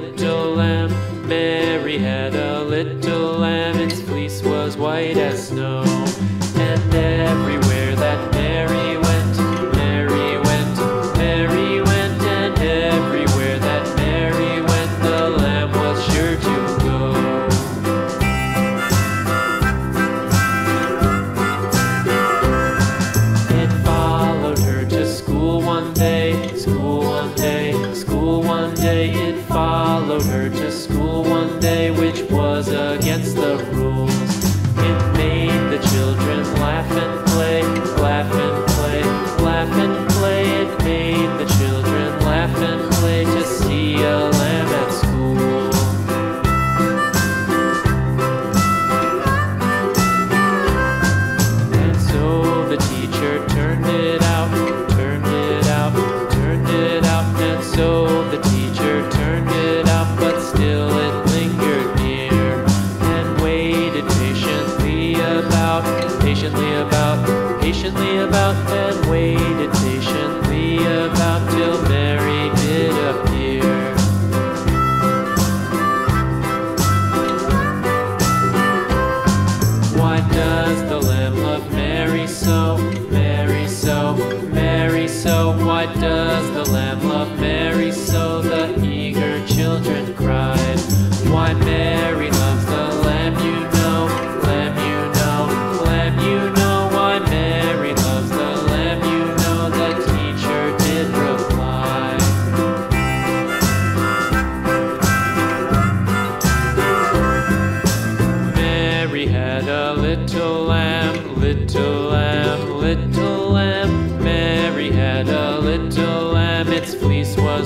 little lamb. Mary had a followed her to school.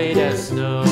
white as snow.